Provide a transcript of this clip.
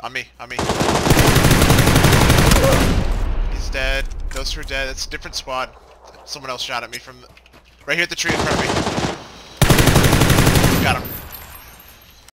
On me, on me. He's dead. Those two are dead. It's a different squad. Someone else shot at me from right here at the tree in front of me.